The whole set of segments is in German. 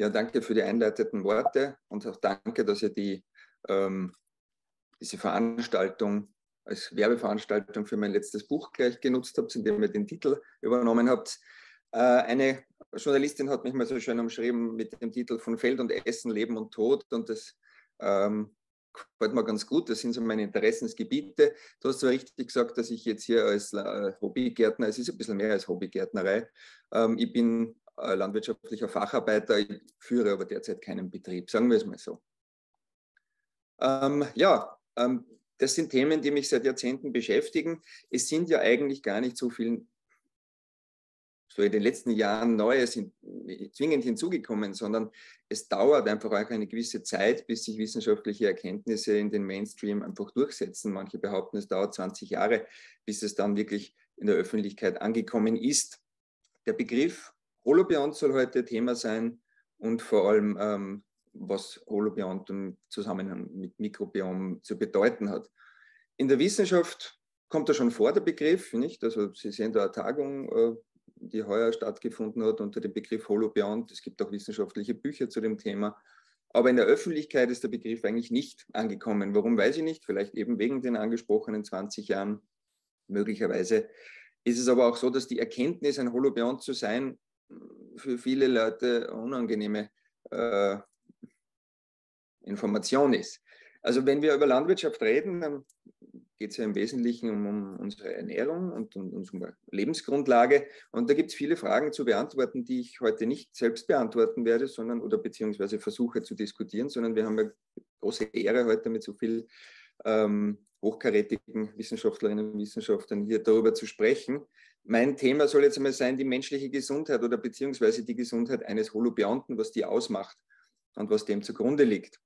Ja, danke für die einleitenden Worte und auch danke, dass ihr die, ähm, diese Veranstaltung als Werbeveranstaltung für mein letztes Buch gleich genutzt habt, indem ihr den Titel übernommen habt. Äh, eine Journalistin hat mich mal so schön umschrieben mit dem Titel von Feld und Essen, Leben und Tod und das ähm, gefällt mir ganz gut. Das sind so meine Interessensgebiete. Du hast zwar richtig gesagt, dass ich jetzt hier als äh, Hobbygärtner, es ist ein bisschen mehr als Hobbygärtnerei, ähm, ich bin landwirtschaftlicher Facharbeiter, ich führe aber derzeit keinen Betrieb, sagen wir es mal so. Ähm, ja, ähm, das sind Themen, die mich seit Jahrzehnten beschäftigen. Es sind ja eigentlich gar nicht so viel, so in den letzten Jahren Neue sind zwingend hinzugekommen, sondern es dauert einfach auch eine gewisse Zeit, bis sich wissenschaftliche Erkenntnisse in den Mainstream einfach durchsetzen. Manche behaupten, es dauert 20 Jahre, bis es dann wirklich in der Öffentlichkeit angekommen ist. Der Begriff Holobiont soll heute Thema sein und vor allem, ähm, was Holobiont im Zusammenhang mit Mikrobiom zu bedeuten hat. In der Wissenschaft kommt er schon vor, der Begriff, nicht? Also Sie sehen da eine Tagung, äh, die heuer stattgefunden hat unter dem Begriff Holobiont. Es gibt auch wissenschaftliche Bücher zu dem Thema. Aber in der Öffentlichkeit ist der Begriff eigentlich nicht angekommen. Warum weiß ich nicht? Vielleicht eben wegen den angesprochenen 20 Jahren. Möglicherweise ist es aber auch so, dass die Erkenntnis, ein Holobiont zu sein, für viele Leute unangenehme äh, Information ist. Also wenn wir über Landwirtschaft reden, dann geht es ja im Wesentlichen um, um unsere Ernährung und um unsere Lebensgrundlage. Und da gibt es viele Fragen zu beantworten, die ich heute nicht selbst beantworten werde, sondern oder beziehungsweise versuche zu diskutieren, sondern wir haben ja große Ehre heute mit so vielen ähm, hochkarätigen Wissenschaftlerinnen und Wissenschaftlern hier darüber zu sprechen. Mein Thema soll jetzt einmal sein, die menschliche Gesundheit oder beziehungsweise die Gesundheit eines Holobionten, was die ausmacht und was dem zugrunde liegt.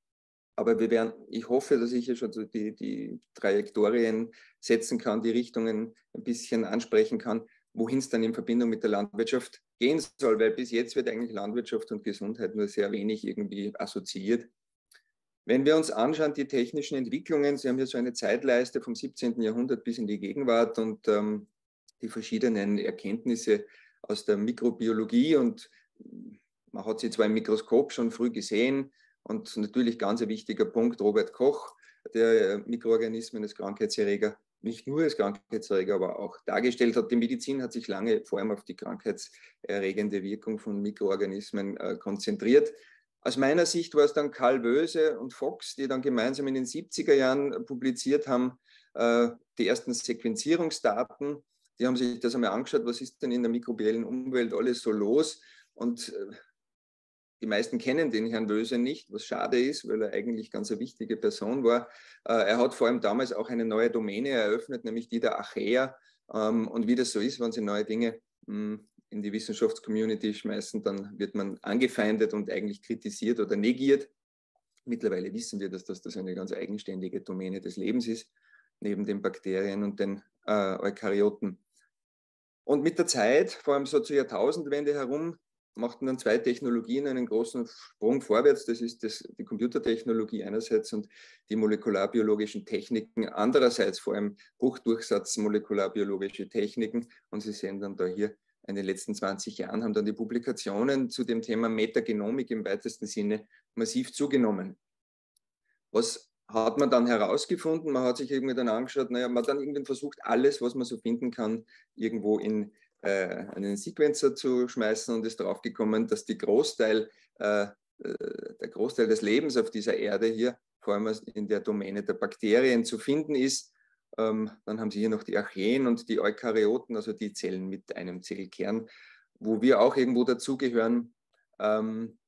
Aber wir werden, ich hoffe, dass ich hier schon so die, die Trajektorien setzen kann, die Richtungen ein bisschen ansprechen kann, wohin es dann in Verbindung mit der Landwirtschaft gehen soll, weil bis jetzt wird eigentlich Landwirtschaft und Gesundheit nur sehr wenig irgendwie assoziiert. Wenn wir uns anschauen, die technischen Entwicklungen, Sie haben hier so eine Zeitleiste vom 17. Jahrhundert bis in die Gegenwart und ähm, die verschiedenen Erkenntnisse aus der Mikrobiologie und man hat sie zwar im Mikroskop schon früh gesehen und natürlich ganz ein wichtiger Punkt, Robert Koch, der Mikroorganismen als Krankheitserreger nicht nur als Krankheitserreger, aber auch dargestellt hat. Die Medizin hat sich lange vor allem auf die krankheitserregende Wirkung von Mikroorganismen äh, konzentriert. Aus meiner Sicht war es dann Karl Wöse und Fox, die dann gemeinsam in den 70er Jahren publiziert haben, äh, die ersten Sequenzierungsdaten. Die haben sich das einmal angeschaut, was ist denn in der mikrobiellen Umwelt alles so los. Und äh, die meisten kennen den Herrn Wöse nicht, was schade ist, weil er eigentlich ganz eine wichtige Person war. Äh, er hat vor allem damals auch eine neue Domäne eröffnet, nämlich die der Achäer. Ähm, und wie das so ist, wenn sie neue Dinge hm, in die Wissenschaftscommunity schmeißen, dann wird man angefeindet und eigentlich kritisiert oder negiert. Mittlerweile wissen wir, dass das, das eine ganz eigenständige Domäne des Lebens ist, neben den Bakterien und den äh, Eukaryoten. Und mit der Zeit, vor allem so zur Jahrtausendwende herum, machten dann zwei Technologien einen großen Sprung vorwärts. Das ist das, die Computertechnologie einerseits und die molekularbiologischen Techniken andererseits, vor allem Hochdurchsatz molekularbiologische Techniken. Und Sie sehen dann da hier in den letzten 20 Jahren haben dann die Publikationen zu dem Thema Metagenomik im weitesten Sinne massiv zugenommen. Was hat man dann herausgefunden? Man hat sich irgendwie dann angeschaut, naja, man hat dann irgendwie versucht, alles, was man so finden kann, irgendwo in äh, einen Sequencer zu schmeißen und ist draufgekommen, dass die Großteil, äh, äh, der Großteil des Lebens auf dieser Erde hier, vor allem in der Domäne der Bakterien, zu finden ist. Ähm, dann haben Sie hier noch die Archeen und die Eukaryoten, also die Zellen mit einem Zellkern, wo wir auch irgendwo dazugehören. Ähm,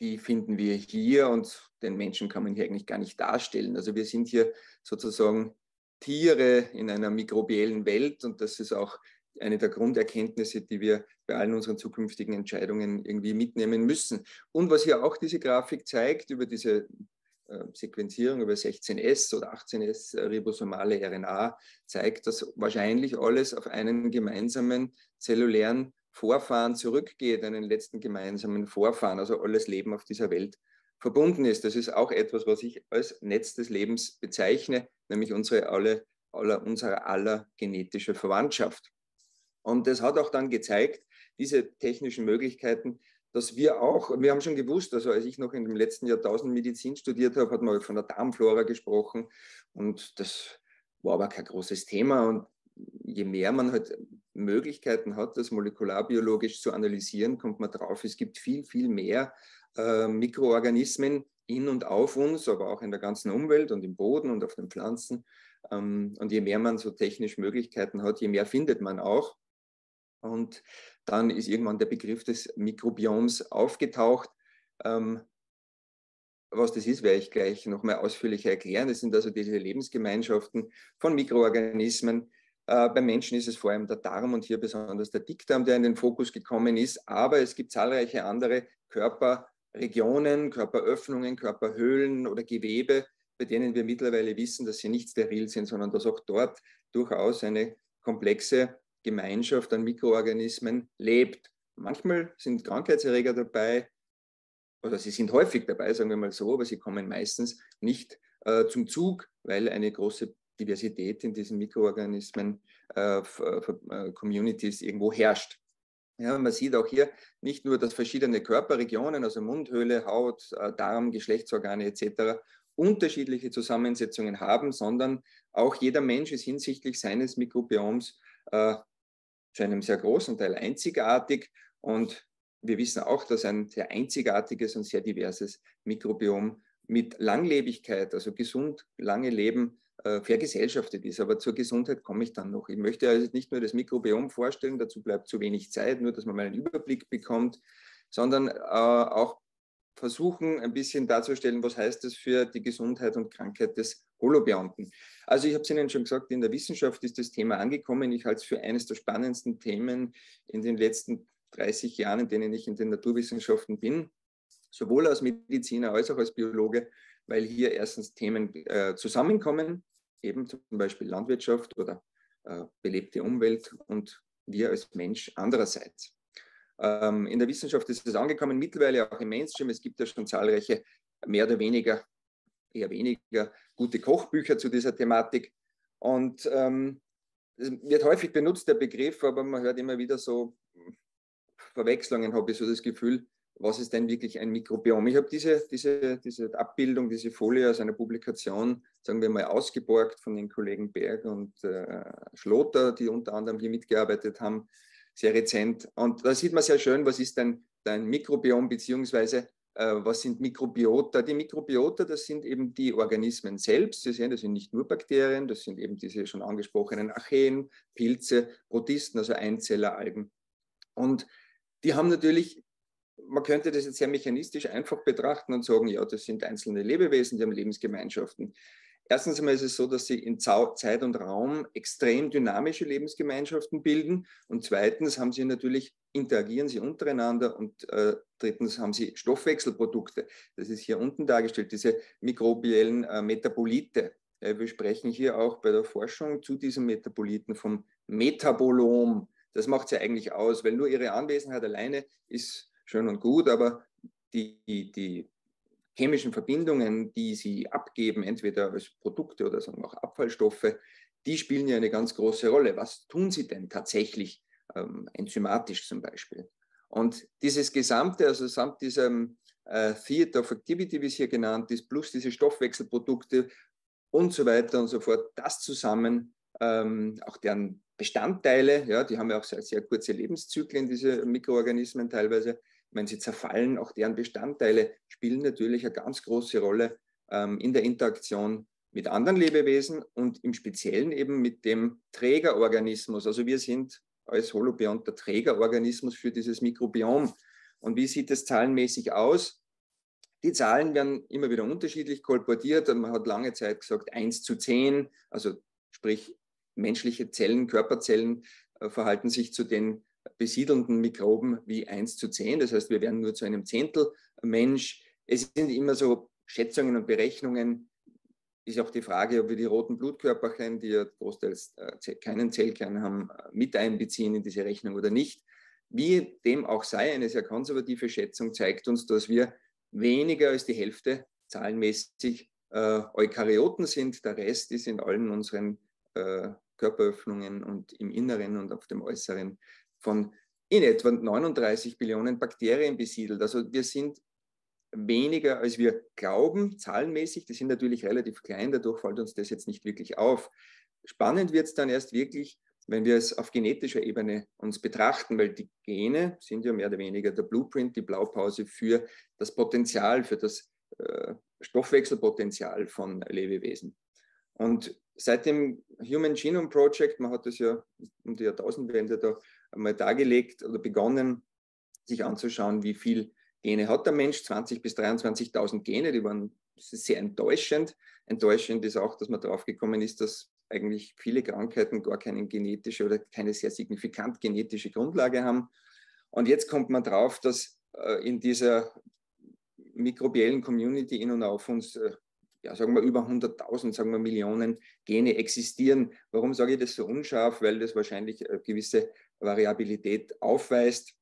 die finden wir hier und den Menschen kann man hier eigentlich gar nicht darstellen. Also wir sind hier sozusagen Tiere in einer mikrobiellen Welt und das ist auch eine der Grunderkenntnisse, die wir bei allen unseren zukünftigen Entscheidungen irgendwie mitnehmen müssen. Und was hier auch diese Grafik zeigt über diese äh, Sequenzierung über 16S oder 18S äh, ribosomale RNA zeigt, dass wahrscheinlich alles auf einen gemeinsamen zellulären Vorfahren zurückgeht, einen letzten gemeinsamen Vorfahren, also alles Leben auf dieser Welt verbunden ist. Das ist auch etwas, was ich als Netz des Lebens bezeichne, nämlich unsere alle, aller, unsere aller genetische Verwandtschaft. Und das hat auch dann gezeigt, diese technischen Möglichkeiten dass wir auch, wir haben schon gewusst, also als ich noch in dem letzten Jahrtausend Medizin studiert habe, hat man von der Darmflora gesprochen und das war aber kein großes Thema und je mehr man halt Möglichkeiten hat, das molekularbiologisch zu analysieren, kommt man drauf, es gibt viel, viel mehr äh, Mikroorganismen in und auf uns, aber auch in der ganzen Umwelt und im Boden und auf den Pflanzen. Ähm, und je mehr man so technisch Möglichkeiten hat, je mehr findet man auch. Und dann ist irgendwann der Begriff des Mikrobioms aufgetaucht. Ähm, was das ist, werde ich gleich nochmal ausführlicher erklären. Das sind also diese Lebensgemeinschaften von Mikroorganismen. Äh, beim Menschen ist es vor allem der Darm und hier besonders der Dickdarm, der in den Fokus gekommen ist. Aber es gibt zahlreiche andere Körperregionen, Körperöffnungen, Körperhöhlen oder Gewebe, bei denen wir mittlerweile wissen, dass sie nicht steril sind, sondern dass auch dort durchaus eine komplexe Gemeinschaft an Mikroorganismen lebt. Manchmal sind Krankheitserreger dabei, oder sie sind häufig dabei, sagen wir mal so, aber sie kommen meistens nicht äh, zum Zug, weil eine große Diversität in diesen Mikroorganismen äh, äh, Communities irgendwo herrscht. Ja, man sieht auch hier nicht nur, dass verschiedene Körperregionen, also Mundhöhle, Haut, äh, Darm, Geschlechtsorgane etc. unterschiedliche Zusammensetzungen haben, sondern auch jeder Mensch ist hinsichtlich seines Mikrobioms äh, zu einem sehr großen Teil einzigartig und wir wissen auch, dass ein sehr einzigartiges und sehr diverses Mikrobiom mit Langlebigkeit, also gesund, lange Leben, äh, vergesellschaftet ist. Aber zur Gesundheit komme ich dann noch. Ich möchte also nicht nur das Mikrobiom vorstellen, dazu bleibt zu wenig Zeit, nur dass man mal einen Überblick bekommt, sondern äh, auch versuchen, ein bisschen darzustellen, was heißt das für die Gesundheit und Krankheit des Holobionten. Also ich habe es Ihnen schon gesagt, in der Wissenschaft ist das Thema angekommen. Ich halte es für eines der spannendsten Themen in den letzten 30 Jahren, in denen ich in den Naturwissenschaften bin, sowohl als Mediziner als auch als Biologe, weil hier erstens Themen äh, zusammenkommen, eben zum Beispiel Landwirtschaft oder äh, belebte Umwelt und wir als Mensch andererseits. Ähm, in der Wissenschaft ist es angekommen, mittlerweile auch im Mainstream. Es gibt ja schon zahlreiche, mehr oder weniger, eher weniger gute Kochbücher zu dieser Thematik. Und ähm, es wird häufig benutzt, der Begriff, aber man hört immer wieder so Verwechslungen, habe ich so das Gefühl, was ist denn wirklich ein Mikrobiom? Ich habe diese, diese, diese Abbildung, diese Folie aus einer Publikation, sagen wir mal, ausgeborgt von den Kollegen Berg und äh, Schloter, die unter anderem hier mitgearbeitet haben, sehr rezent. Und da sieht man sehr schön, was ist denn dein Mikrobiom, beziehungsweise äh, was sind Mikrobiota? Die Mikrobiota, das sind eben die Organismen selbst. Sie sehen, das sind nicht nur Bakterien, das sind eben diese schon angesprochenen Archeen, Pilze, Protisten, also Einzeller, Algen. Und die haben natürlich, man könnte das jetzt sehr mechanistisch einfach betrachten und sagen, ja, das sind einzelne Lebewesen, die haben Lebensgemeinschaften. Erstens einmal ist es so, dass sie in Zeit und Raum extrem dynamische Lebensgemeinschaften bilden. Und zweitens haben sie natürlich, interagieren sie untereinander. Und äh, drittens haben sie Stoffwechselprodukte. Das ist hier unten dargestellt, diese mikrobiellen äh, Metabolite. Äh, wir sprechen hier auch bei der Forschung zu diesen Metaboliten vom Metabolom. Das macht sie eigentlich aus, weil nur ihre Anwesenheit alleine ist schön und gut, aber die, die, chemischen Verbindungen, die sie abgeben, entweder als Produkte oder sagen auch Abfallstoffe, die spielen ja eine ganz große Rolle. Was tun sie denn tatsächlich ähm, enzymatisch zum Beispiel? Und dieses gesamte, also samt diesem äh, Theater of Activity, wie es hier genannt ist, plus diese Stoffwechselprodukte und so weiter und so fort, das zusammen, ähm, auch deren Bestandteile, ja, die haben ja auch sehr, sehr kurze Lebenszyklen, diese Mikroorganismen teilweise. Wenn sie zerfallen, auch deren Bestandteile spielen natürlich eine ganz große Rolle ähm, in der Interaktion mit anderen Lebewesen und im Speziellen eben mit dem Trägerorganismus. Also wir sind als Holobiont der Trägerorganismus für dieses Mikrobiom. Und wie sieht es zahlenmäßig aus? Die Zahlen werden immer wieder unterschiedlich kolportiert. Man hat lange Zeit gesagt 1 zu 10, also sprich menschliche Zellen, Körperzellen äh, verhalten sich zu den besiedelnden Mikroben wie 1 zu 10. Das heißt, wir werden nur zu einem Zehntel Mensch. Es sind immer so Schätzungen und Berechnungen. Ist auch die Frage, ob wir die roten Blutkörperchen, die ja großteils äh, keinen Zellkern haben, äh, mit einbeziehen in diese Rechnung oder nicht. Wie dem auch sei, eine sehr konservative Schätzung zeigt uns, dass wir weniger als die Hälfte zahlenmäßig äh, Eukaryoten sind. Der Rest ist in allen unseren äh, Körperöffnungen und im Inneren und auf dem Äußeren von in etwa 39 Billionen Bakterien besiedelt. Also wir sind weniger, als wir glauben, zahlenmäßig. Die sind natürlich relativ klein, dadurch fällt uns das jetzt nicht wirklich auf. Spannend wird es dann erst wirklich, wenn wir es auf genetischer Ebene uns betrachten, weil die Gene sind ja mehr oder weniger der Blueprint, die Blaupause für das Potenzial, für das äh, Stoffwechselpotenzial von Lebewesen. Und seit dem Human Genome Project, man hat das ja um die Jahrtausendwende da einmal dargelegt oder begonnen, sich anzuschauen, wie viel Gene hat der Mensch, 20.000 bis 23.000 Gene, die waren sehr enttäuschend. Enttäuschend ist auch, dass man darauf gekommen ist, dass eigentlich viele Krankheiten gar keine genetische oder keine sehr signifikant genetische Grundlage haben. Und jetzt kommt man drauf, dass äh, in dieser mikrobiellen Community in und auf uns, äh, ja, sagen wir über 100.000, sagen wir Millionen Gene existieren. Warum sage ich das so unscharf? Weil das wahrscheinlich eine gewisse Variabilität aufweist,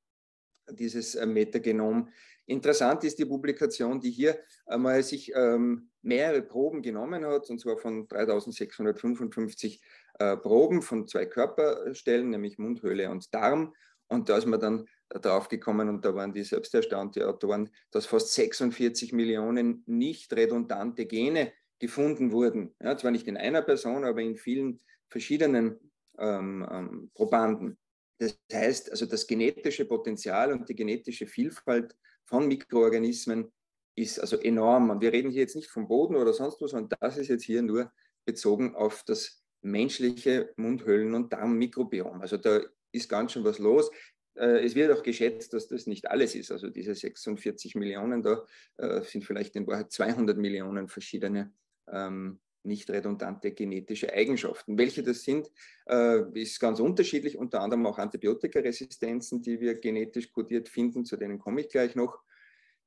dieses äh, Metagenom. Interessant ist die Publikation, die hier einmal sich ähm, mehrere Proben genommen hat, und zwar von 3655 äh, Proben von zwei Körperstellen, nämlich Mundhöhle und Darm. Und da ist man dann drauf gekommen, und da waren die selbst erstaunte Autoren, dass fast 46 Millionen nicht redundante Gene gefunden wurden. Ja, zwar nicht in einer Person, aber in vielen verschiedenen ähm, ähm, Probanden. Das heißt, also das genetische Potenzial und die genetische Vielfalt von Mikroorganismen ist also enorm. Und wir reden hier jetzt nicht vom Boden oder sonst was, sondern das ist jetzt hier nur bezogen auf das menschliche Mundhöhlen- und Darmmikrobiom. Also da ist ganz schön was los. Äh, es wird auch geschätzt, dass das nicht alles ist. Also diese 46 Millionen da äh, sind vielleicht in Wahrheit 200 Millionen verschiedene ähm, nicht redundante genetische Eigenschaften. Welche das sind, äh, ist ganz unterschiedlich, unter anderem auch Antibiotikaresistenzen, die wir genetisch kodiert finden, zu denen komme ich gleich noch.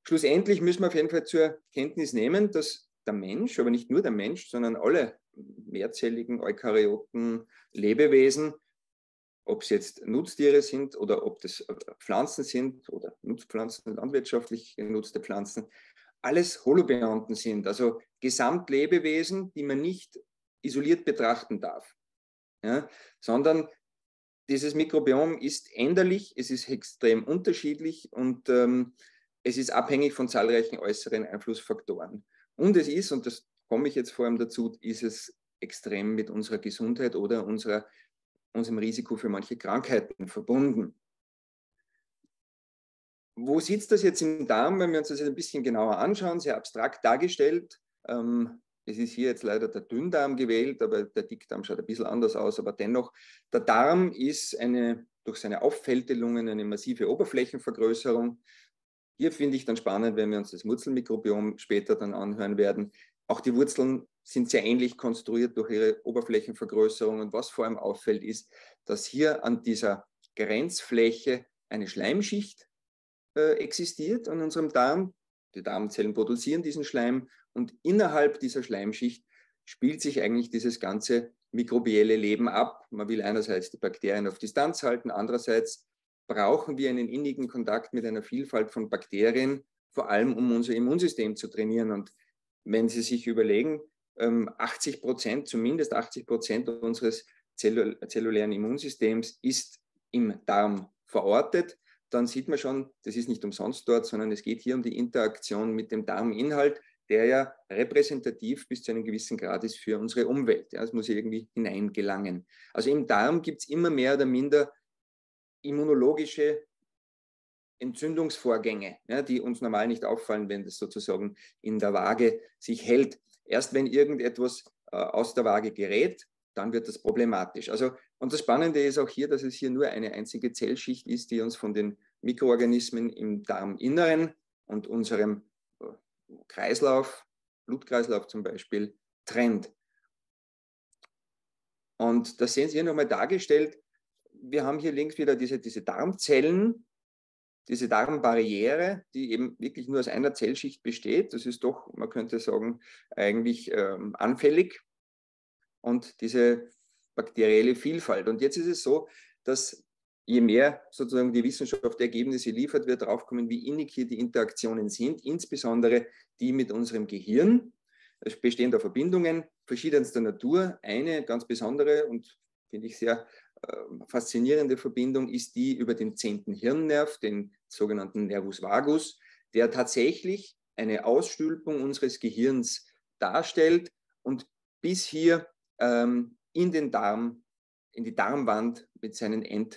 Schlussendlich müssen wir auf jeden Fall zur Kenntnis nehmen, dass der Mensch, aber nicht nur der Mensch, sondern alle mehrzelligen Eukaryoten, Lebewesen, ob es jetzt Nutztiere sind oder ob das Pflanzen sind oder Nutzpflanzen, landwirtschaftlich genutzte Pflanzen, alles Holobionten sind, also Gesamtlebewesen, die man nicht isoliert betrachten darf, ja, sondern dieses Mikrobiom ist änderlich, es ist extrem unterschiedlich und ähm, es ist abhängig von zahlreichen äußeren Einflussfaktoren. Und es ist, und das komme ich jetzt vor allem dazu, ist es extrem mit unserer Gesundheit oder unserer, unserem Risiko für manche Krankheiten verbunden. Wo sitzt das jetzt im Darm, wenn wir uns das jetzt ein bisschen genauer anschauen, sehr abstrakt dargestellt? Ähm, es ist hier jetzt leider der Dünndarm gewählt, aber der Dickdarm schaut ein bisschen anders aus. Aber dennoch, der Darm ist eine, durch seine Auffältelungen eine massive Oberflächenvergrößerung. Hier finde ich dann spannend, wenn wir uns das Wurzelmikrobiom später dann anhören werden. Auch die Wurzeln sind sehr ähnlich konstruiert durch ihre Oberflächenvergrößerung. Und was vor allem auffällt, ist, dass hier an dieser Grenzfläche eine Schleimschicht äh, existiert an unserem Darm. Die Darmzellen produzieren diesen Schleim und innerhalb dieser Schleimschicht spielt sich eigentlich dieses ganze mikrobielle Leben ab. Man will einerseits die Bakterien auf Distanz halten, andererseits brauchen wir einen innigen Kontakt mit einer Vielfalt von Bakterien, vor allem um unser Immunsystem zu trainieren. Und wenn Sie sich überlegen, 80 ähm, Prozent, zumindest 80 Prozent unseres zellulären Immunsystems ist im Darm verortet dann sieht man schon, das ist nicht umsonst dort, sondern es geht hier um die Interaktion mit dem Darminhalt, der ja repräsentativ bis zu einem gewissen Grad ist für unsere Umwelt. Ja, es muss irgendwie hineingelangen. Also im Darm gibt es immer mehr oder minder immunologische Entzündungsvorgänge, ja, die uns normal nicht auffallen, wenn das sozusagen in der Waage sich hält. Erst wenn irgendetwas äh, aus der Waage gerät, dann wird das problematisch. Also, und das Spannende ist auch hier, dass es hier nur eine einzige Zellschicht ist, die uns von den Mikroorganismen im Darminneren und unserem äh, Kreislauf, Blutkreislauf zum Beispiel, trennt. Und das sehen Sie hier nochmal dargestellt. Wir haben hier links wieder diese, diese Darmzellen, diese Darmbarriere, die eben wirklich nur aus einer Zellschicht besteht. Das ist doch, man könnte sagen, eigentlich ähm, anfällig und diese bakterielle Vielfalt. Und jetzt ist es so, dass je mehr sozusagen die Wissenschaft Ergebnisse liefert, wir draufkommen, wie innig hier die Interaktionen sind, insbesondere die mit unserem Gehirn. Es bestehen da Verbindungen verschiedenster Natur. Eine ganz besondere und finde ich sehr äh, faszinierende Verbindung ist die über den zehnten Hirnnerv, den sogenannten Nervus vagus, der tatsächlich eine Ausstülpung unseres Gehirns darstellt und bis hier ähm, in den Darm, in die Darmwand mit seinen Endstücken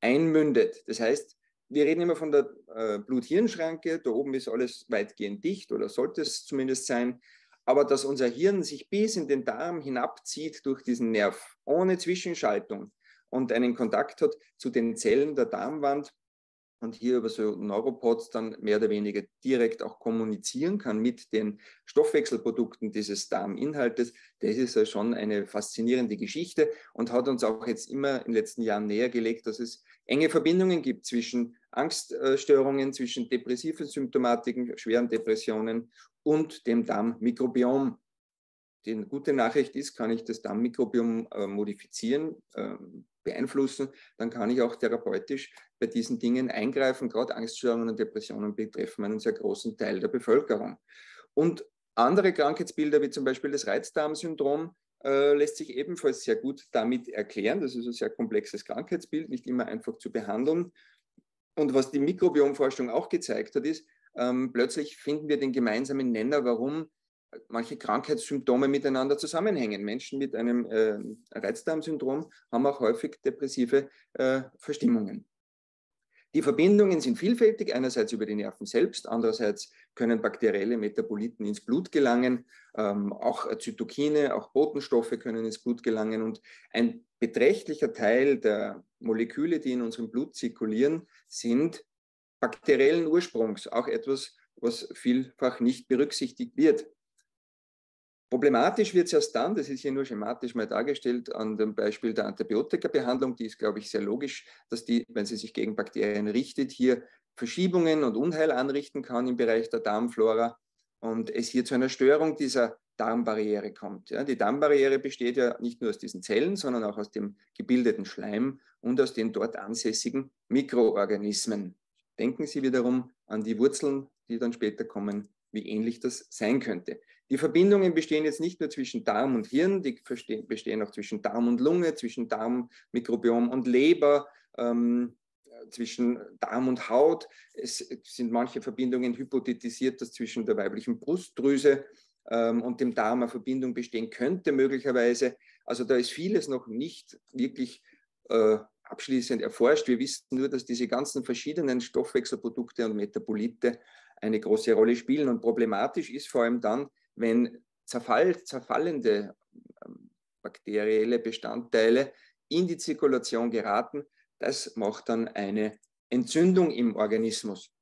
einmündet. Das heißt, wir reden immer von der äh, Blut-Hirn-Schranke, da oben ist alles weitgehend dicht oder sollte es zumindest sein, aber dass unser Hirn sich bis in den Darm hinabzieht durch diesen Nerv, ohne Zwischenschaltung und einen Kontakt hat zu den Zellen der Darmwand, und hier über so Neuropods dann mehr oder weniger direkt auch kommunizieren kann mit den Stoffwechselprodukten dieses Darminhaltes, das ist ja schon eine faszinierende Geschichte und hat uns auch jetzt immer in den letzten Jahren näher gelegt, dass es enge Verbindungen gibt zwischen Angststörungen, zwischen depressiven Symptomatiken, schweren Depressionen und dem Darmmikrobiom. Die gute Nachricht ist, kann ich das Darmmikrobiom äh, modifizieren, äh, beeinflussen, dann kann ich auch therapeutisch bei diesen Dingen eingreifen. Gerade Angststörungen und Depressionen betreffen einen sehr großen Teil der Bevölkerung. Und andere Krankheitsbilder, wie zum Beispiel das Reizdarmsyndrom, äh, lässt sich ebenfalls sehr gut damit erklären. Das ist ein sehr komplexes Krankheitsbild, nicht immer einfach zu behandeln. Und was die Mikrobiomforschung auch gezeigt hat, ist, ähm, plötzlich finden wir den gemeinsamen Nenner, warum manche Krankheitssymptome miteinander zusammenhängen. Menschen mit einem äh, Reizdarmsyndrom haben auch häufig depressive äh, Verstimmungen. Die Verbindungen sind vielfältig, einerseits über die Nerven selbst, andererseits können bakterielle Metaboliten ins Blut gelangen, ähm, auch Zytokine, auch Botenstoffe können ins Blut gelangen und ein beträchtlicher Teil der Moleküle, die in unserem Blut zirkulieren, sind bakteriellen Ursprungs, auch etwas, was vielfach nicht berücksichtigt wird. Problematisch wird es erst dann, das ist hier nur schematisch mal dargestellt, an dem Beispiel der Antibiotikabehandlung, die ist, glaube ich, sehr logisch, dass die, wenn sie sich gegen Bakterien richtet, hier Verschiebungen und Unheil anrichten kann im Bereich der Darmflora und es hier zu einer Störung dieser Darmbarriere kommt. Ja, die Darmbarriere besteht ja nicht nur aus diesen Zellen, sondern auch aus dem gebildeten Schleim und aus den dort ansässigen Mikroorganismen. Denken Sie wiederum an die Wurzeln, die dann später kommen, wie ähnlich das sein könnte. Die Verbindungen bestehen jetzt nicht nur zwischen Darm und Hirn, die bestehen auch zwischen Darm und Lunge, zwischen Darmmikrobiom und Leber, ähm, zwischen Darm und Haut. Es sind manche Verbindungen hypothetisiert, dass zwischen der weiblichen Brustdrüse ähm, und dem Darm eine Verbindung bestehen könnte, möglicherweise. Also da ist vieles noch nicht wirklich äh, abschließend erforscht. Wir wissen nur, dass diese ganzen verschiedenen Stoffwechselprodukte und Metabolite eine große Rolle spielen. Und problematisch ist vor allem dann, wenn zerfall, zerfallende ähm, bakterielle Bestandteile in die Zirkulation geraten. Das macht dann eine Entzündung im Organismus.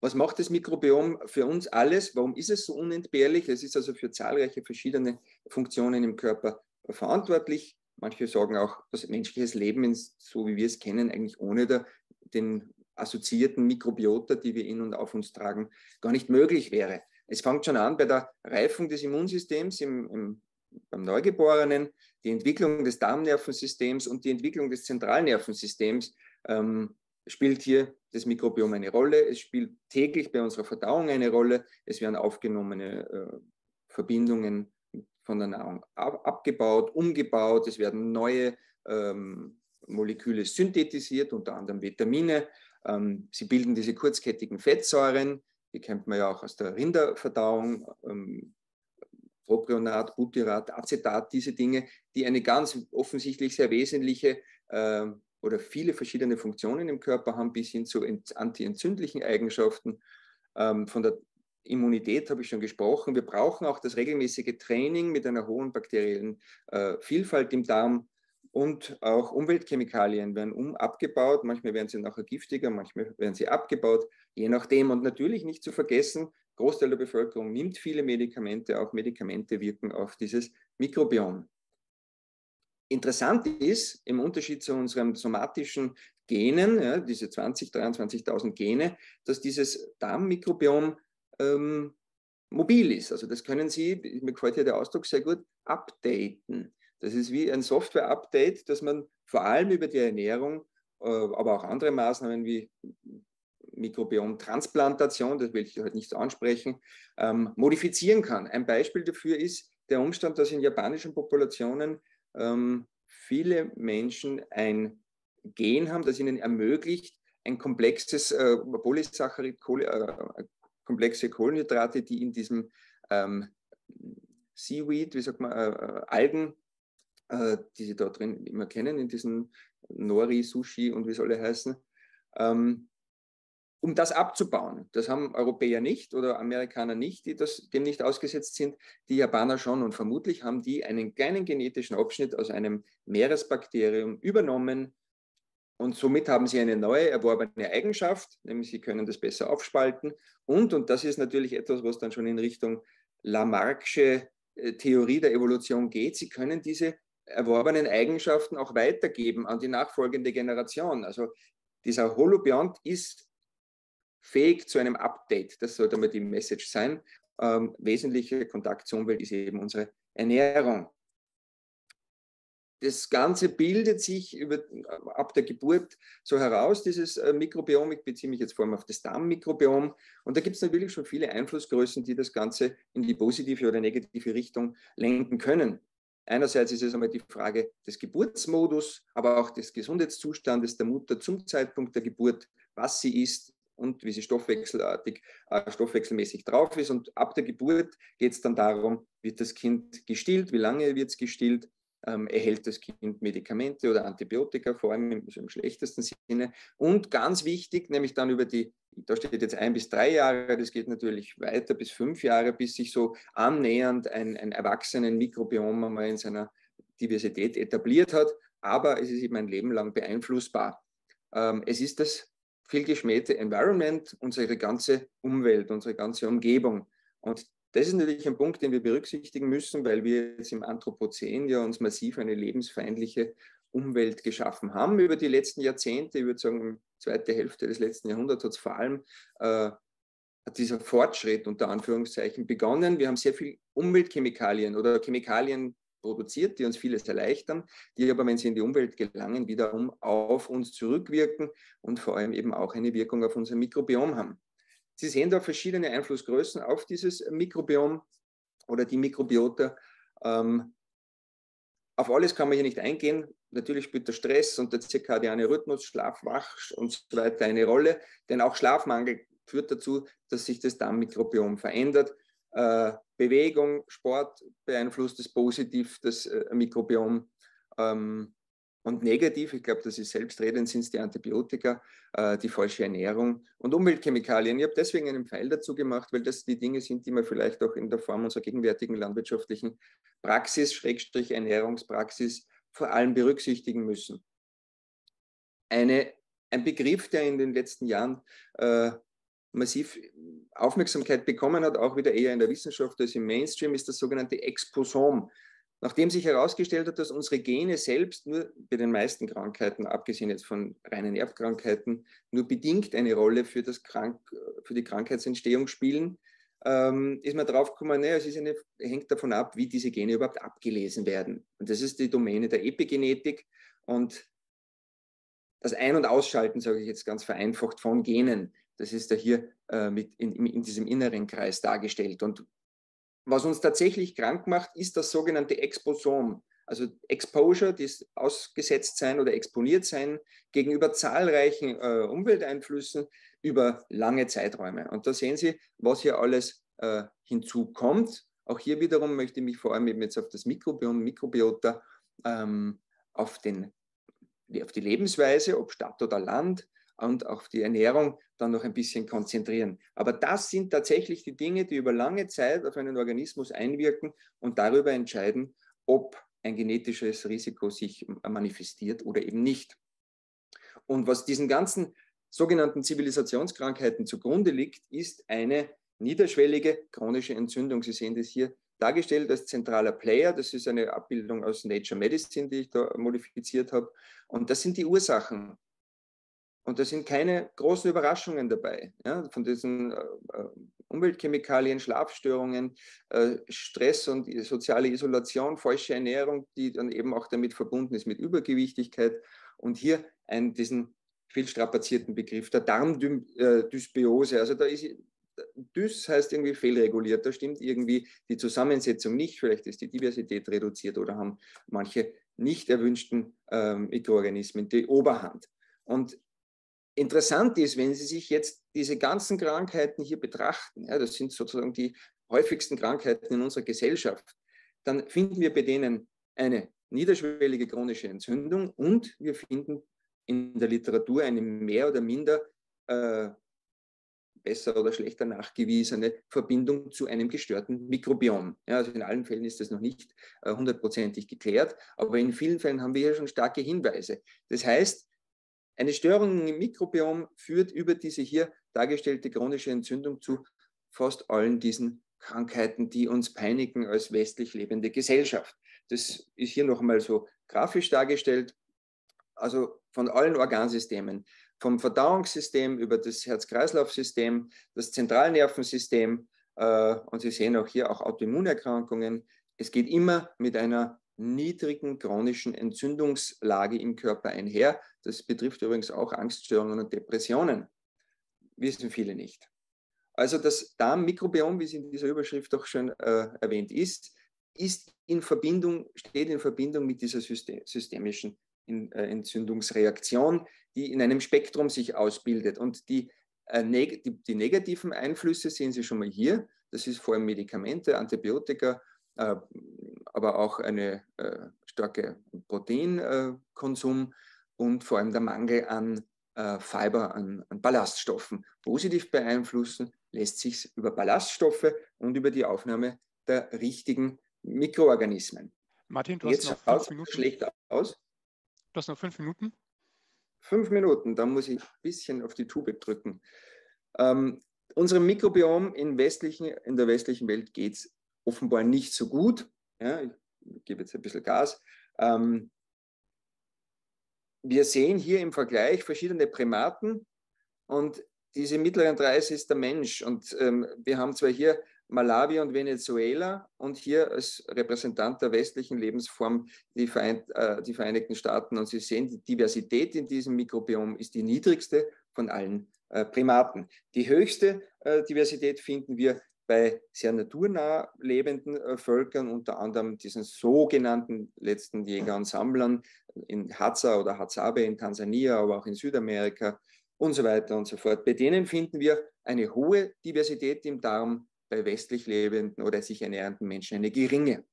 Was macht das Mikrobiom für uns alles? Warum ist es so unentbehrlich? Es ist also für zahlreiche verschiedene Funktionen im Körper verantwortlich. Manche sagen auch, dass menschliches Leben, so wie wir es kennen, eigentlich ohne den assoziierten Mikrobiota, die wir in und auf uns tragen, gar nicht möglich wäre. Es fängt schon an bei der Reifung des Immunsystems im, im, beim Neugeborenen, die Entwicklung des Darmnervensystems und die Entwicklung des Zentralnervensystems ähm, spielt hier das Mikrobiom eine Rolle. Es spielt täglich bei unserer Verdauung eine Rolle. Es werden aufgenommene äh, Verbindungen von der Nahrung ab, abgebaut, umgebaut. Es werden neue ähm, Moleküle synthetisiert, unter anderem Vitamine. Ähm, sie bilden diese kurzkettigen Fettsäuren, die kennt man ja auch aus der Rinderverdauung, ähm, Propionat, Butyrat, Acetat, diese Dinge, die eine ganz offensichtlich sehr wesentliche äh, oder viele verschiedene Funktionen im Körper haben, bis hin zu antientzündlichen Eigenschaften. Ähm, von der Immunität habe ich schon gesprochen. Wir brauchen auch das regelmäßige Training mit einer hohen bakteriellen äh, Vielfalt im Darm. Und auch Umweltchemikalien werden um abgebaut. Manchmal werden sie nachher giftiger, manchmal werden sie abgebaut, je nachdem. Und natürlich nicht zu vergessen, Großteil der Bevölkerung nimmt viele Medikamente, auch Medikamente wirken auf dieses Mikrobiom. Interessant ist, im Unterschied zu unseren somatischen Genen, ja, diese 20.000, 23.000 Gene, dass dieses Darmmikrobiom ähm, mobil ist. Also das können Sie, mir gefällt hier der Ausdruck sehr gut, updaten. Das ist wie ein Software-Update, das man vor allem über die Ernährung, äh, aber auch andere Maßnahmen wie Mikrobiomtransplantation, das will ich heute nicht so ansprechen, ähm, modifizieren kann. Ein Beispiel dafür ist der Umstand, dass in japanischen Populationen ähm, viele Menschen ein Gen haben, das ihnen ermöglicht, ein komplexes äh, Polysaccharid, Kohle, äh, komplexe Kohlenhydrate, die in diesem ähm, Seaweed, wie sagt man, äh, äh Algen, äh, die Sie da drin immer kennen, in diesen Nori, Sushi und wie soll er heißen, ähm, um das abzubauen. Das haben Europäer nicht oder Amerikaner nicht, die das, dem nicht ausgesetzt sind, die Japaner schon. Und vermutlich haben die einen kleinen genetischen Abschnitt aus einem Meeresbakterium übernommen. Und somit haben sie eine neue erworbene Eigenschaft, nämlich sie können das besser aufspalten. Und, und das ist natürlich etwas, was dann schon in Richtung Lamarck'sche äh, Theorie der Evolution geht, sie können diese erworbenen Eigenschaften auch weitergeben an die nachfolgende Generation. Also dieser Holobiont ist fähig zu einem Update. Das sollte mal die Message sein. Ähm, wesentliche Kontakt zur Umwelt ist eben unsere Ernährung. Das Ganze bildet sich über, ab der Geburt so heraus, dieses äh, Mikrobiom. Ich beziehe mich jetzt vor allem auf das Darmmikrobiom. Und da gibt es natürlich schon viele Einflussgrößen, die das Ganze in die positive oder negative Richtung lenken können. Einerseits ist es einmal die Frage des Geburtsmodus, aber auch des Gesundheitszustandes der Mutter zum Zeitpunkt der Geburt, was sie isst und wie sie stoffwechselartig, äh, stoffwechselmäßig drauf ist. Und ab der Geburt geht es dann darum, wird das Kind gestillt, wie lange wird es gestillt, ähm, erhält das Kind Medikamente oder Antibiotika, vor allem im, im, schlechtesten Sinne. Und ganz wichtig, nämlich dann über die, da steht jetzt ein bis drei Jahre, das geht natürlich weiter bis fünf Jahre, bis sich so annähernd ein, ein erwachsenen Mikrobiom einmal in seiner Diversität etabliert hat. Aber es ist eben ein Leben lang beeinflussbar. Ähm, es ist das vielgeschmähte Environment, unsere ganze Umwelt, unsere ganze Umgebung. Und das ist natürlich ein Punkt, den wir berücksichtigen müssen, weil wir jetzt im Anthropozän ja uns massiv eine lebensfeindliche Umwelt geschaffen haben über die letzten Jahrzehnte. Ich würde sagen, zweite Hälfte des letzten Jahrhunderts hat es vor allem äh, dieser Fortschritt unter Anführungszeichen begonnen. Wir haben sehr viel Umweltchemikalien oder Chemikalien produziert, die uns vieles erleichtern, die aber, wenn sie in die Umwelt gelangen, wiederum auf uns zurückwirken und vor allem eben auch eine Wirkung auf unser Mikrobiom haben. Sie sehen da verschiedene Einflussgrößen auf dieses Mikrobiom oder die Mikrobiota. Ähm, auf alles kann man hier nicht eingehen. Natürlich spielt der Stress und der zirkadiane Rhythmus, Schlaf, Wach und so weiter eine Rolle, denn auch Schlafmangel führt dazu, dass sich das Darmmikrobiom verändert. Äh, Bewegung, Sport beeinflusst es positiv das äh, Mikrobiom. Ähm, und negativ, ich glaube, das ist selbstredend, sind es die Antibiotika, äh, die falsche Ernährung und Umweltchemikalien. Ich habe deswegen einen Pfeil dazu gemacht, weil das die Dinge sind, die man vielleicht auch in der Form unserer gegenwärtigen landwirtschaftlichen Praxis, Schrägstrich Ernährungspraxis, vor allem berücksichtigen müssen. Eine, ein Begriff, der in den letzten Jahren äh, massiv Aufmerksamkeit bekommen hat, auch wieder eher in der Wissenschaft als im Mainstream, ist das sogenannte Exposom. Nachdem sich herausgestellt hat, dass unsere Gene selbst nur bei den meisten Krankheiten, abgesehen jetzt von reinen Erbkrankheiten, nur bedingt eine Rolle für, das Krank, für die Krankheitsentstehung spielen, ähm, ist man drauf gekommen, naja, es eine, hängt davon ab, wie diese Gene überhaupt abgelesen werden. Und das ist die Domäne der Epigenetik und das Ein- und Ausschalten, sage ich jetzt ganz vereinfacht, von Genen. Das ist da hier äh, mit in, in, diesem inneren Kreis dargestellt. Und was uns tatsächlich krank macht, ist das sogenannte Exposom, also Exposure, das ausgesetzt sein oder exponiert sein gegenüber zahlreichen äh, Umwelteinflüssen über lange Zeiträume. Und da sehen Sie, was hier alles äh, hinzukommt. Auch hier wiederum möchte ich mich vor allem eben jetzt auf das Mikrobiom, Mikrobiota, ähm, auf, den, auf die Lebensweise, ob Stadt oder Land, und auf die Ernährung dann noch ein bisschen konzentrieren. Aber das sind tatsächlich die Dinge, die über lange Zeit auf einen Organismus einwirken und darüber entscheiden, ob ein genetisches Risiko sich manifestiert oder eben nicht. Und was diesen ganzen sogenannten Zivilisationskrankheiten zugrunde liegt, ist eine niederschwellige chronische Entzündung. Sie sehen das hier dargestellt als zentraler Player. Das ist eine Abbildung aus Nature Medicine, die ich da modifiziert habe. Und das sind die Ursachen und da sind keine großen Überraschungen dabei. Ja, von diesen äh, äh, Umweltchemikalien, Schlafstörungen, äh, Stress und soziale Isolation, falsche Ernährung, die dann eben auch damit verbunden ist mit Übergewichtigkeit. Und hier ein, diesen viel strapazierten Begriff der Darmdysbiose. Also da ist Dys heißt irgendwie fehlreguliert, da stimmt irgendwie die Zusammensetzung nicht, vielleicht ist die Diversität reduziert oder haben manche nicht erwünschten ähm, Mikroorganismen die Oberhand. Und interessant ist, wenn Sie sich jetzt diese ganzen Krankheiten hier betrachten, ja, das sind sozusagen die häufigsten Krankheiten in unserer Gesellschaft, dann finden wir bei denen eine niederschwellige chronische Entzündung und wir finden in der Literatur eine mehr oder minder äh, besser oder schlechter nachgewiesene Verbindung zu einem gestörten Mikrobiom. Ja, also in allen Fällen ist das noch nicht äh, hundertprozentig geklärt, aber in vielen Fällen haben wir hier schon starke Hinweise. Das heißt, eine Störung im Mikrobiom führt über diese hier dargestellte chronische Entzündung zu fast allen diesen Krankheiten, die uns peinigen als westlich lebende Gesellschaft. Das ist hier noch einmal so grafisch dargestellt. Also von allen Organsystemen, vom Verdauungssystem über das Herz-Kreislauf-System, das Zentralnervensystem äh, und Sie sehen auch hier auch Autoimmunerkrankungen. Es geht immer mit einer niedrigen chronischen Entzündungslage im Körper einher. Das betrifft übrigens auch Angststörungen und Depressionen. Wissen viele nicht. Also das Darmmikrobiom, wie es in dieser Überschrift doch schon äh, erwähnt ist, ist in Verbindung, steht in Verbindung mit dieser System, systemischen äh, Entzündungsreaktion, die in einem Spektrum sich ausbildet. Und die, äh, neg die, die, negativen Einflüsse sehen Sie schon mal hier. Das ist vor allem Medikamente, Antibiotika, äh, aber auch eine äh, starke Proteinkonsum und vor allem der Mangel an äh, Fiber, an, an Ballaststoffen. Positiv beeinflussen lässt sich über Ballaststoffe und über die Aufnahme der richtigen Mikroorganismen. Martin, du Jetzt hast noch fünf Minuten. schlecht aus. Du hast noch fünf Minuten. Fünf Minuten, dann muss ich ein bisschen auf die Tube drücken. Ähm, unserem Mikrobiom in, westlichen, in der westlichen Welt geht es offenbar nicht so gut. Ja, ich gebe jetzt ein bisschen Gas. Ähm, wir sehen hier im Vergleich verschiedene Primaten und diese mittleren 30 ist der Mensch. Und ähm, wir haben zwar hier Malawi und Venezuela und hier als Repräsentant der westlichen Lebensform die, Verein, äh, die Vereinigten Staaten. Und Sie sehen, die Diversität in diesem Mikrobiom ist die niedrigste von allen äh, Primaten. Die höchste äh, Diversität finden wir bei sehr naturnah lebenden äh, Völkern, unter anderem diesen sogenannten letzten Jäger und Sammlern in Hadza oder Hadzabe in Tansania, aber auch in Südamerika und so weiter und so fort. Bei denen finden wir eine hohe Diversität im Darm, bei westlich lebenden oder sich ernährenden Menschen eine geringe.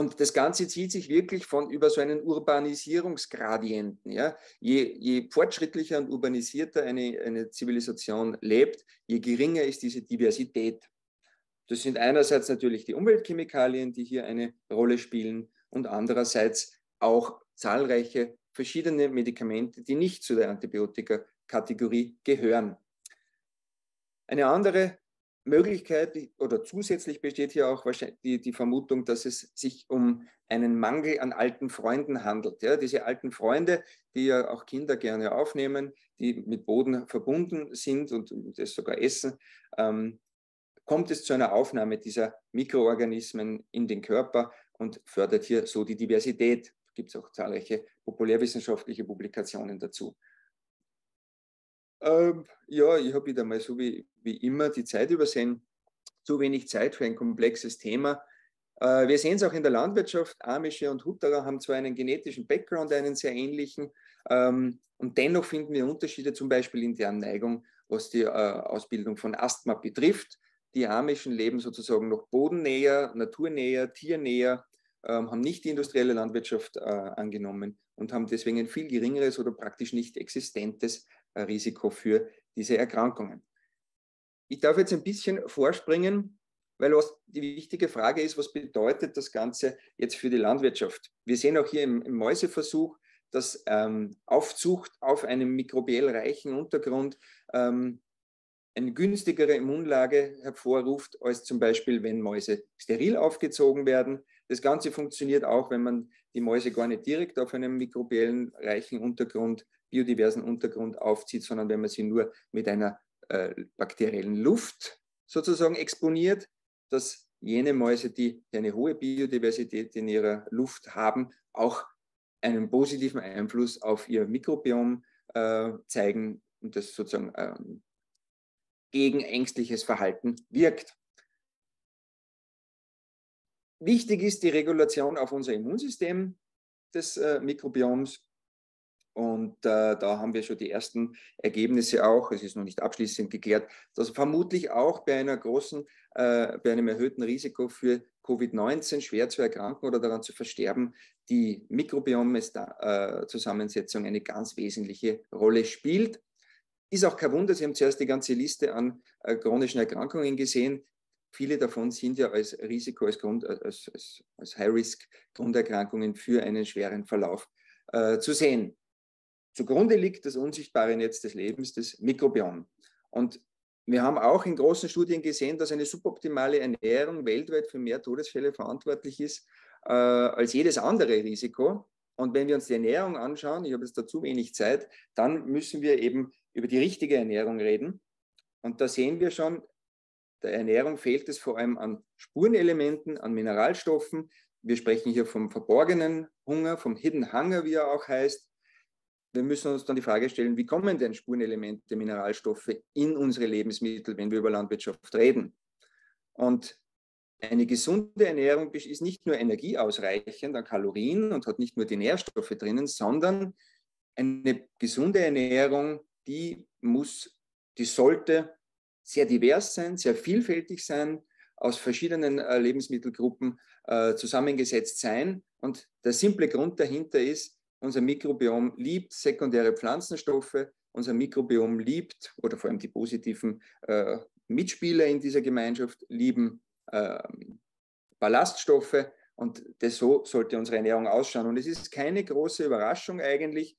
Und das Ganze zieht sich wirklich von über so einen Urbanisierungsgradienten. Ja? Je, je fortschrittlicher und urbanisierter eine, eine Zivilisation lebt, je geringer ist diese Diversität. Das sind einerseits natürlich die Umweltchemikalien, die hier eine Rolle spielen, und andererseits auch zahlreiche verschiedene Medikamente, die nicht zu der Antibiotika-Kategorie gehören. Eine andere Möglichkeit oder zusätzlich besteht hier auch wahrscheinlich die, die Vermutung, dass es sich um einen Mangel an alten Freunden handelt. Ja, diese alten Freunde, die ja auch Kinder gerne aufnehmen, die mit Boden verbunden sind und das sogar essen, ähm, kommt es zu einer Aufnahme dieser Mikroorganismen in den Körper und fördert hier so die Diversität. Gibt es auch zahlreiche populärwissenschaftliche Publikationen dazu. Ähm, ja, ich habe wieder mal so wie, wie immer die Zeit übersehen. Zu wenig Zeit für ein komplexes Thema. Äh, wir sehen es auch in der Landwirtschaft. Amische und Hutterer haben zwar einen genetischen Background, einen sehr ähnlichen, ähm, und dennoch finden wir Unterschiede zum Beispiel in deren Neigung, was die äh, Ausbildung von Asthma betrifft. Die Amischen leben sozusagen noch bodennäher, naturnäher, tiernäher, ähm, haben nicht die industrielle Landwirtschaft äh, angenommen und haben deswegen ein viel geringeres oder praktisch nicht existentes Risiko für diese Erkrankungen. Ich darf jetzt ein bisschen vorspringen, weil was die wichtige Frage ist, was bedeutet das Ganze jetzt für die Landwirtschaft? Wir sehen auch hier im, im Mäuseversuch, dass ähm, Aufzucht auf einem mikrobiell reichen Untergrund ähm, eine günstigere Immunlage hervorruft, als zum Beispiel, wenn Mäuse steril aufgezogen werden. Das Ganze funktioniert auch, wenn man die Mäuse gar nicht direkt auf einem mikrobiellen reichen Untergrund biodiversen Untergrund aufzieht, sondern wenn man sie nur mit einer äh, bakteriellen Luft sozusagen exponiert, dass jene Mäuse, die eine hohe Biodiversität in ihrer Luft haben, auch einen positiven Einfluss auf ihr Mikrobiom äh, zeigen und das sozusagen ähm, gegen ängstliches Verhalten wirkt. Wichtig ist die Regulation auf unser Immunsystem. des äh, Mikrobioms. Und äh, da haben wir schon die ersten Ergebnisse auch, es ist noch nicht abschließend geklärt, dass vermutlich auch bei einer großen, äh, bei einem erhöhten Risiko für Covid-19 schwer zu erkranken oder daran zu versterben, die Mikrobiom-Zusammensetzung eine ganz wesentliche Rolle spielt. Ist auch kein Wunder, Sie haben zuerst die ganze Liste an äh, chronischen Erkrankungen gesehen. Viele davon sind ja als Risiko, als, Grund, als, als, als High-Risk-Grunderkrankungen für einen schweren Verlauf äh, zu sehen. Zugrunde liegt das unsichtbare Netz des Lebens, das Mikrobiom. Und wir haben auch in großen Studien gesehen, dass eine suboptimale Ernährung weltweit für mehr Todesfälle verantwortlich ist äh, als jedes andere Risiko. Und wenn wir uns die Ernährung anschauen, ich habe jetzt dazu wenig Zeit, dann müssen wir eben über die richtige Ernährung reden. Und da sehen wir schon, der Ernährung fehlt es vor allem an Spurenelementen, an Mineralstoffen. Wir sprechen hier vom verborgenen Hunger, vom Hidden Hunger, wie er auch heißt wir müssen uns dann die Frage stellen, wie kommen denn Spurenelemente, Mineralstoffe in unsere Lebensmittel, wenn wir über Landwirtschaft reden? Und eine gesunde Ernährung ist nicht nur energieausreichend an Kalorien und hat nicht nur die Nährstoffe drinnen, sondern eine gesunde Ernährung, die muss, die sollte sehr divers sein, sehr vielfältig sein, aus verschiedenen äh, Lebensmittelgruppen äh, zusammengesetzt sein. Und der simple Grund dahinter ist, unser Mikrobiom liebt sekundäre Pflanzenstoffe. Unser Mikrobiom liebt, oder vor allem die positiven äh, Mitspieler in dieser Gemeinschaft lieben äh, Ballaststoffe. Und das so sollte unsere Ernährung ausschauen. Und es ist keine große Überraschung eigentlich.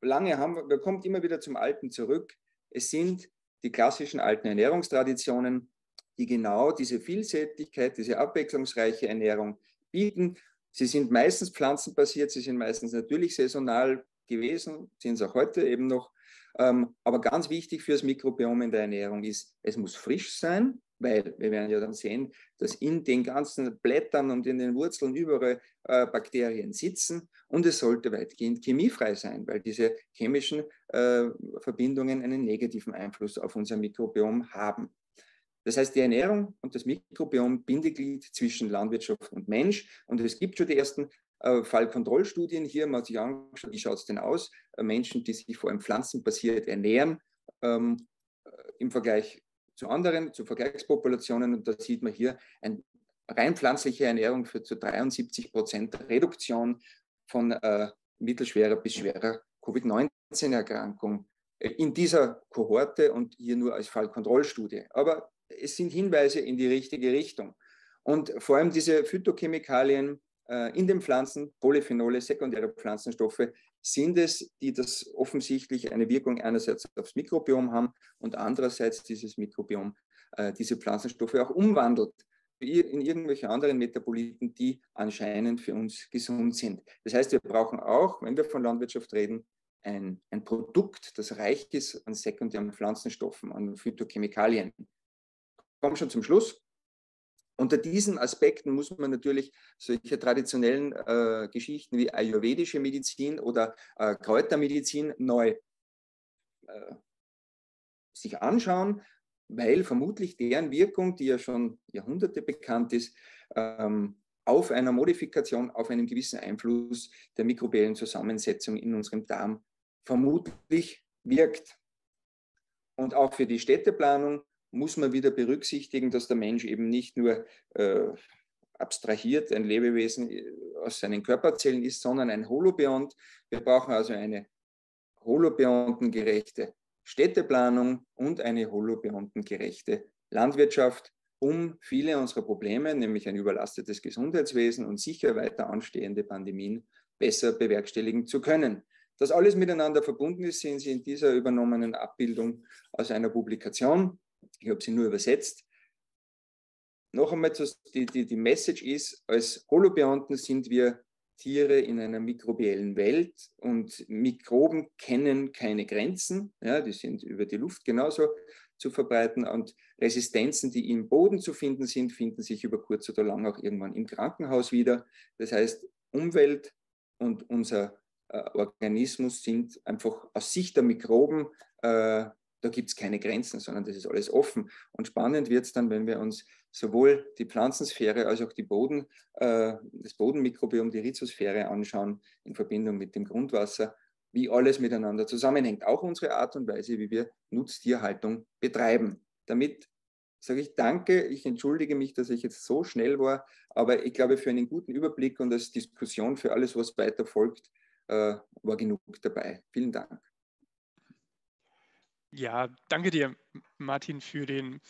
Lange haben wir, wir kommt immer wieder zum Alten zurück. Es sind die klassischen alten Ernährungstraditionen, die genau diese Vielseitigkeit, diese abwechslungsreiche Ernährung bieten. Sie sind meistens pflanzenbasiert, sie sind meistens natürlich saisonal gewesen, sind es auch heute eben noch. Ähm, aber ganz wichtig für das Mikrobiom in der Ernährung ist, es muss frisch sein, weil wir werden ja dann sehen, dass in den ganzen Blättern und in den Wurzeln überall äh, Bakterien sitzen und es sollte weitgehend chemiefrei sein, weil diese chemischen äh, Verbindungen einen negativen Einfluss auf unser Mikrobiom haben. Das heißt, die Ernährung und das Mikrobiom Bindeglied zwischen Landwirtschaft und Mensch. Und es gibt schon die ersten äh, Fallkontrollstudien hier. Man hat sich angeschaut, wie schaut es denn aus? Äh, Menschen, die sich vor allem pflanzenbasiert ernähren, ähm, äh, im Vergleich zu anderen, zu Vergleichspopulationen. Und da sieht man hier eine rein pflanzliche Ernährung führt zu 73 Prozent Reduktion von äh, mittelschwerer bis schwerer Covid-19-Erkrankung äh, in dieser Kohorte und hier nur als Fallkontrollstudie. Aber es sind Hinweise in die richtige Richtung. Und vor allem diese Phytochemikalien äh, in den Pflanzen, Polyphenole, sekundäre Pflanzenstoffe, sind es, die das offensichtlich eine Wirkung einerseits aufs Mikrobiom haben und andererseits dieses Mikrobiom äh, diese Pflanzenstoffe auch umwandelt in irgendwelche anderen Metaboliten, die anscheinend für uns gesund sind. Das heißt, wir brauchen auch, wenn wir von Landwirtschaft reden, ein, ein Produkt, das reich ist an sekundären Pflanzenstoffen, an Phytochemikalien komme schon zum Schluss. Unter diesen Aspekten muss man natürlich solche traditionellen äh, Geschichten wie ayurvedische Medizin oder äh, Kräutermedizin neu äh, sich anschauen, weil vermutlich deren Wirkung, die ja schon Jahrhunderte bekannt ist, ähm, auf einer Modifikation, auf einen gewissen Einfluss der mikrobiellen Zusammensetzung in unserem Darm vermutlich wirkt. Und auch für die Städteplanung muss man wieder berücksichtigen, dass der Mensch eben nicht nur äh, abstrahiert ein Lebewesen äh, aus seinen Körperzellen ist, sondern ein Holobiont. Wir brauchen also eine holobiontengerechte Städteplanung und eine holobiontengerechte Landwirtschaft, um viele unserer Probleme, nämlich ein überlastetes Gesundheitswesen und sicher weiter anstehende Pandemien, besser bewerkstelligen zu können. Das alles miteinander verbunden ist, sehen Sie in dieser übernommenen Abbildung aus einer Publikation ich habe sie nur übersetzt. Noch einmal, die, die, die Message ist, als Holobionten sind wir Tiere in einer mikrobiellen Welt und Mikroben kennen keine Grenzen. Ja, die sind über die Luft genauso zu verbreiten und Resistenzen, die im Boden zu finden sind, finden sich über kurz oder lang auch irgendwann im Krankenhaus wieder. Das heißt, Umwelt und unser äh, Organismus sind einfach aus Sicht der Mikroben äh, da gibt es keine Grenzen, sondern das ist alles offen. Und spannend wird es dann, wenn wir uns sowohl die Pflanzensphäre als auch die Boden, äh, das Bodenmikrobiom, die Rhizosphäre anschauen in Verbindung mit dem Grundwasser, wie alles miteinander zusammenhängt. Auch unsere Art und Weise, wie wir Nutztierhaltung betreiben. Damit sage ich danke. Ich entschuldige mich, dass ich jetzt so schnell war, aber ich glaube, für einen guten Überblick und als Diskussion für alles, was weiter folgt, äh, war genug dabei. Vielen Dank. Ja, danke dir, Martin, für den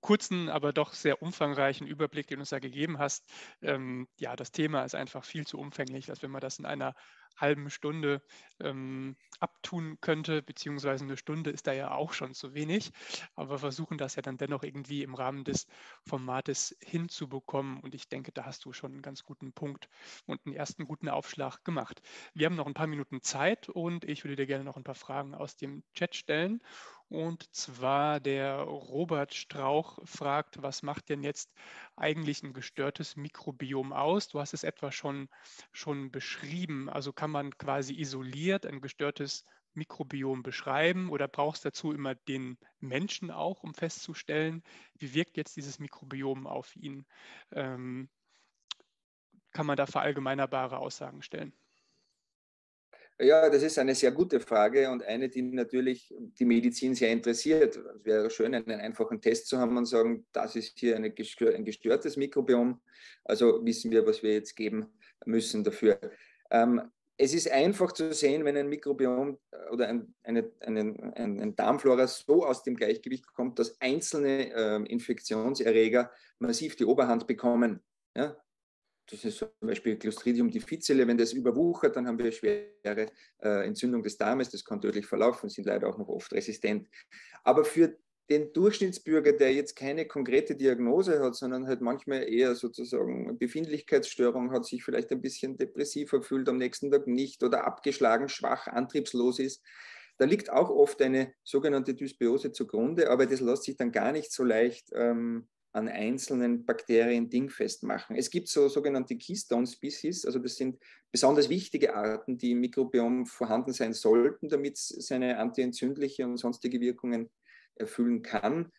kurzen, aber doch sehr umfangreichen Überblick, den du uns da gegeben hast. Ähm, ja, das Thema ist einfach viel zu umfänglich, als wenn man das in einer halben Stunde ähm, abtun könnte, beziehungsweise eine Stunde ist da ja auch schon zu wenig. Aber versuchen das ja dann dennoch irgendwie im Rahmen des Formates hinzubekommen. Und ich denke, da hast du schon einen ganz guten Punkt und einen ersten guten Aufschlag gemacht. Wir haben noch ein paar Minuten Zeit und ich würde dir gerne noch ein paar Fragen aus dem Chat stellen. Und zwar der Robert Strauch fragt, was macht denn jetzt eigentlich ein gestörtes Mikrobiom aus? Du hast es etwa schon, schon beschrieben. Also kann man quasi isoliert ein gestörtes Mikrobiom beschreiben oder brauchst dazu immer den Menschen auch, um festzustellen, wie wirkt jetzt dieses Mikrobiom auf ihn? Ähm, kann man da verallgemeinerbare Aussagen stellen? Ja, das ist eine sehr gute Frage und eine, die natürlich die Medizin sehr interessiert. Es wäre schön, einen einfachen Test zu haben und sagen, das ist hier eine ein gestörtes Mikrobiom. Also wissen wir, was wir jetzt geben müssen dafür. Ähm, es ist einfach zu sehen, wenn ein Mikrobiom äh, oder ein, eine, eine, ein, ein Darmflora so aus dem Gleichgewicht kommt, dass einzelne äh, Infektionserreger massiv die Oberhand bekommen. Ja? Das ist zum Beispiel Clostridium difficile, wenn das überwuchert, dann haben wir schwere äh, Entzündung des Darmes, das kann tödlich verlaufen, sind leider auch noch oft resistent. Aber für den Durchschnittsbürger, der jetzt keine konkrete Diagnose hat, sondern halt manchmal eher sozusagen Befindlichkeitsstörung hat, sich vielleicht ein bisschen depressiver fühlt, am nächsten Tag nicht oder abgeschlagen, schwach, antriebslos ist, da liegt auch oft eine sogenannte Dysbiose zugrunde, aber das lässt sich dann gar nicht so leicht ähm, an einzelnen Bakterien dingfest machen. Es gibt so sogenannte Keystone Species, also das sind besonders wichtige Arten, die im Mikrobiom vorhanden sein sollten, damit es seine antientzündliche und sonstige Wirkungen erfüllen kann.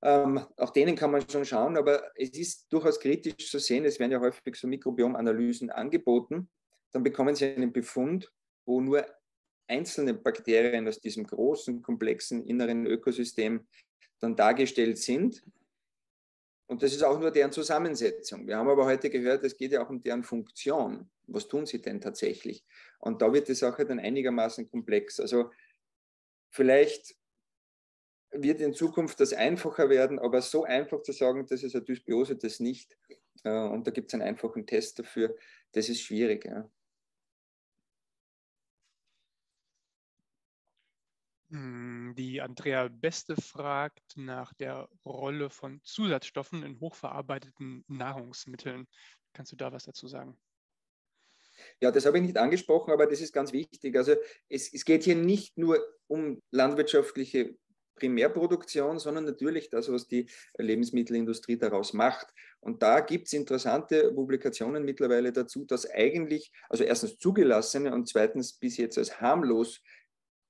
Ähm, auch denen kann man schon schauen, aber es ist durchaus kritisch zu sehen, es werden ja häufig so Mikrobiomanalysen angeboten, dann bekommen Sie einen Befund, wo nur einzelne Bakterien aus diesem großen, komplexen inneren Ökosystem dann dargestellt sind und das ist auch nur deren Zusammensetzung. Wir haben aber heute gehört, es geht ja auch um deren Funktion. Was tun sie denn tatsächlich? Und da wird die Sache dann einigermaßen komplex. Also vielleicht wird in Zukunft das einfacher werden, aber so einfach zu sagen, das ist eine Dysbiose, das nicht. Äh, und da gibt es einen einfachen Test dafür, das ist schwierig. Ja. Die Andrea Beste fragt nach der Rolle von Zusatzstoffen in hochverarbeiteten Nahrungsmitteln. Kannst du da was dazu sagen? Ja, das habe ich nicht angesprochen, aber das ist ganz wichtig. Also es, es geht hier nicht nur um landwirtschaftliche Primärproduktion, sondern natürlich das, was die Lebensmittelindustrie daraus macht. Und da gibt es interessante Publikationen mittlerweile dazu, dass eigentlich, also erstens zugelassene und zweitens bis jetzt als harmlos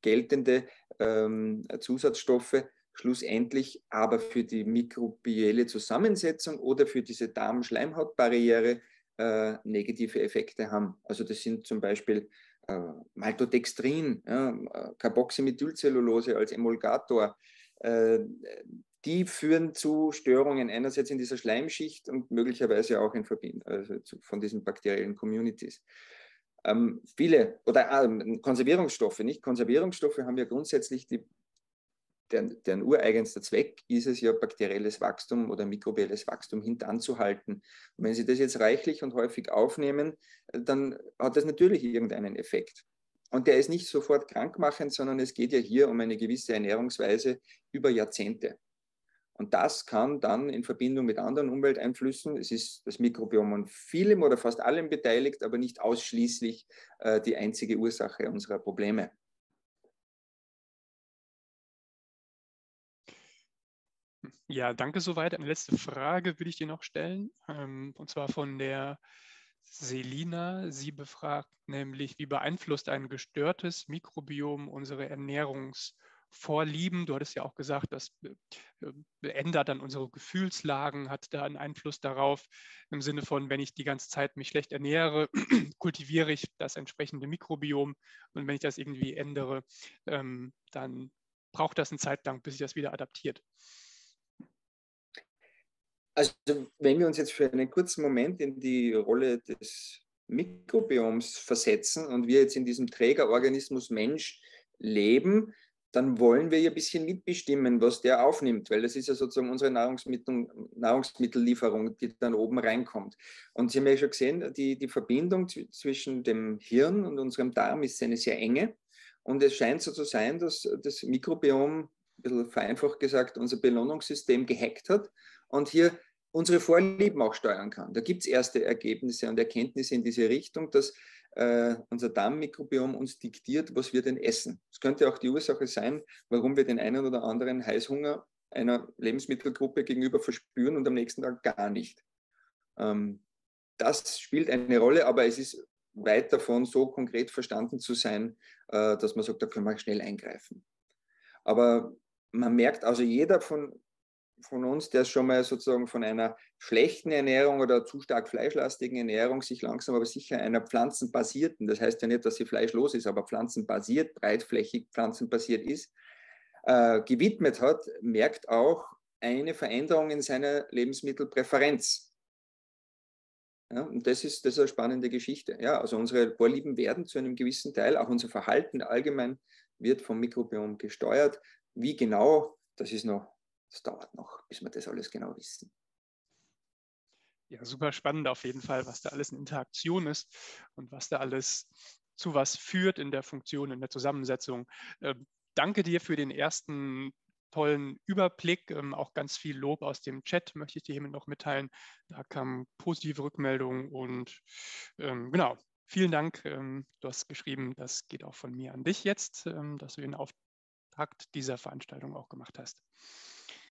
geltende ähm, Zusatzstoffe schlussendlich aber für die mikrobielle Zusammensetzung oder für diese Darm-Schleimhautbarriere äh, negative Effekte haben. Also das sind zum Beispiel äh, Maltodextrin, ja, Carboxymethylcellulose als Emulgator. Äh, die führen zu Störungen einerseits in dieser Schleimschicht und möglicherweise auch in Verbindung also von diesen bakteriellen Communities. Ähm, viele oder äh, Konservierungsstoffe, nicht? Konservierungsstoffe haben ja grundsätzlich die, deren, deren, ureigenster Zweck ist es ja, bakterielles Wachstum oder mikrobielles Wachstum hintanzuhalten. Und wenn Sie das jetzt reichlich und häufig aufnehmen, dann hat das natürlich irgendeinen Effekt. Und der ist nicht sofort krankmachend, sondern es geht ja hier um eine gewisse Ernährungsweise über Jahrzehnte. Und das kann dann in Verbindung mit anderen Umwelteinflüssen, es ist das Mikrobiom an vielem oder fast allem beteiligt, aber nicht ausschließlich äh, die einzige Ursache unserer Probleme. Ja, danke soweit. Eine letzte Frage würde ich dir noch stellen, ähm, und zwar von der Selina. Sie befragt nämlich, wie beeinflusst ein gestörtes Mikrobiom unsere Ernährungs- Vorlieben. Du hattest ja auch gesagt, das äh, ändert dann unsere Gefühlslagen, hat da einen Einfluss darauf, im Sinne von, wenn ich die ganze Zeit mich schlecht ernähre, kultiviere ich das entsprechende Mikrobiom und wenn ich das irgendwie ändere, ähm, dann braucht das eine Zeit lang, bis sich das wieder adaptiert. Also wenn wir uns jetzt für einen kurzen Moment in die Rolle des Mikrobioms versetzen und wir jetzt in diesem Trägerorganismus Mensch leben, dann wollen wir ja ein bisschen mitbestimmen, was der aufnimmt, weil das ist ja sozusagen unsere Nahrungsmittel, Nahrungsmittellieferung, die dann oben reinkommt. Und Sie haben ja schon gesehen, die, die Verbindung zwischen dem Hirn und unserem Darm ist eine sehr enge. Und es scheint so zu sein, dass das Mikrobiom, ein bisschen vereinfacht gesagt, unser Belohnungssystem gehackt hat und hier unsere Vorlieben auch steuern kann. Da gibt es erste Ergebnisse und Erkenntnisse in diese Richtung, dass äh, unser Darmmikrobiom uns diktiert, was wir denn essen. Das könnte auch die Ursache sein, warum wir den einen oder anderen Heißhunger einer Lebensmittelgruppe gegenüber verspüren und am nächsten Tag gar nicht. Ähm, das spielt eine Rolle, aber es ist weit davon, so konkret verstanden zu sein, äh, dass man sagt, da können wir schnell eingreifen. Aber man merkt also, jeder von von uns, der schon mal sozusagen von einer schlechten Ernährung oder zu stark fleischlastigen Ernährung sich langsam aber sicher einer pflanzenbasierten, das heißt ja nicht, dass sie fleischlos ist, aber pflanzenbasiert, breitflächig pflanzenbasiert ist, äh, gewidmet hat, merkt auch eine Veränderung in seiner Lebensmittelpräferenz. Ja, und das ist, das ist eine spannende Geschichte. Ja, also unsere Vorlieben werden zu einem gewissen Teil, auch unser Verhalten allgemein wird vom Mikrobiom gesteuert. Wie genau, das ist noch es dauert noch, bis wir das alles genau wissen. Ja, super spannend auf jeden Fall, was da alles in Interaktion ist und was da alles zu was führt in der Funktion, in der Zusammensetzung. Ähm, danke dir für den ersten tollen Überblick. Ähm, auch ganz viel Lob aus dem Chat möchte ich dir hiermit noch mitteilen. Da kamen positive Rückmeldungen und ähm, genau. Vielen Dank. Ähm, du hast geschrieben, das geht auch von mir an dich jetzt, dass du den Auftakt dieser Veranstaltung auch gemacht hast.